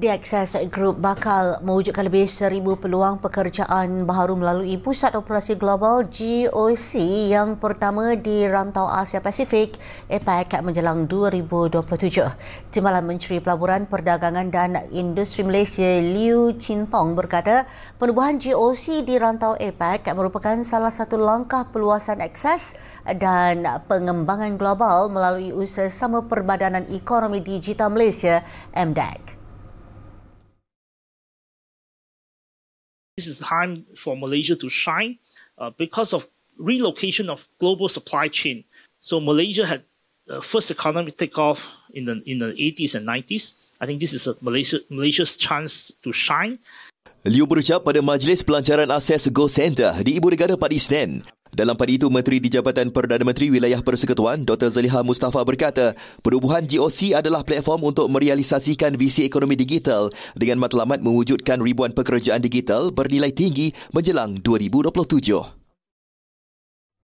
The Access Group bakal mewujudkan lebih seribu peluang pekerjaan baharu melalui Pusat Operasi Global GOC yang pertama di rantau Asia Pasifik APEC menjelang 2027. Timbalan Menteri Pelaburan Perdagangan dan Industri Malaysia Liu Chintong berkata penubuhan GOC di rantau APEC merupakan salah satu langkah peluasan akses dan pengembangan global melalui usaha sama Perbadanan Ekonomi Digital Malaysia MDEC. This is time for Malaysia to shine uh, because of relocation of global supply chain. So Malaysia had uh, first economic takeoff in the in the 80s and 90s. I think this is a Malaysia Malaysia's chance to shine. Liu berucap pada Majlis Pelancaran Akses Go Center di Ibu Negara pada Isnin. Dalam pada itu, Menteri di Jabatan Perdana Menteri Wilayah Persekutuan, Dr. Zaliha Mustafa berkata, perubahan GOC adalah platform untuk merealisasikan visi ekonomi digital dengan matlamat mewujudkan ribuan pekerjaan digital bernilai tinggi menjelang 2027.